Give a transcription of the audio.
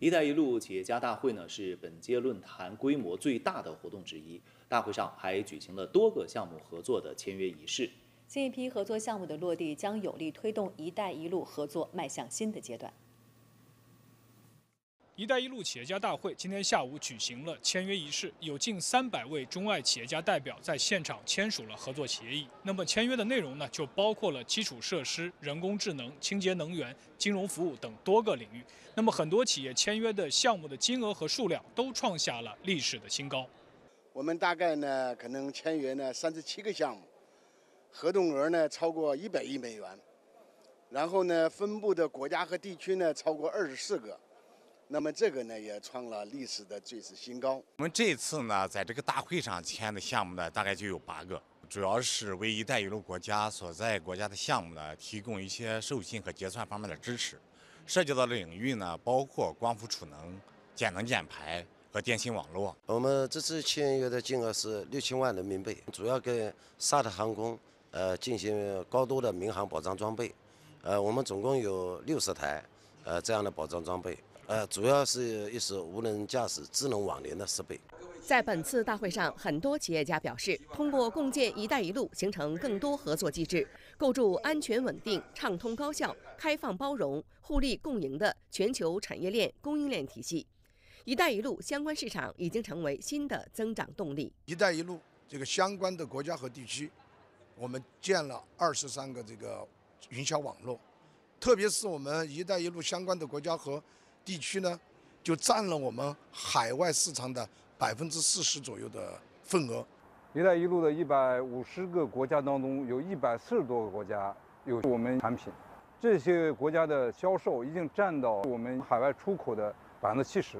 “一带一路”企业家大会呢是本届论坛规模最大的活动之一，大会上还举行了多个项目合作的签约仪式。新一批合作项目的落地将有力推动“一带一路”合作迈向新的阶段。“一带一路”企业家大会今天下午举行了签约仪式，有近三百位中外企业家代表在现场签署了合作协议。那么签约的内容呢，就包括了基础设施、人工智能、清洁能源、金融服务等多个领域。那么很多企业签约的项目的金额和数量都创下了历史的新高。我们大概呢，可能签约呢三十七个项目，合同额呢超过一百亿美元，然后呢分布的国家和地区呢超过二十四个。那么这个呢也创了历史的最是新高。我们这次呢在这个大会上签的项目呢大概就有八个，主要是为“一带一路”国家所在国家的项目呢提供一些授信和结算方面的支持，涉及到的领域呢包括光伏储能、节能减排和电信网络。我们这次签约的金额是六千万人民币，主要跟萨特航空呃进行高度的民航保障装备，呃我们总共有六十台呃这样的保障装备。呃，主要是一是无人驾驶、智能网联的设备。在本次大会上，很多企业家表示，通过共建“一带一路”，形成更多合作机制，构筑安全稳定、畅通高效、开放包容、互利共赢的全球产业链供应链体系。“一带一路”相关市场已经成为新的增长动力。“一带一路”这个相关的国家和地区，我们建了二十三个这个营销网络，特别是我们“一带一路”相关的国家和地区呢，就占了我们海外市场的百分之四十左右的份额。一带一路的一百五十个国家当中，有一百四十多个国家有我们产品，这些国家的销售已经占到我们海外出口的百分之七十。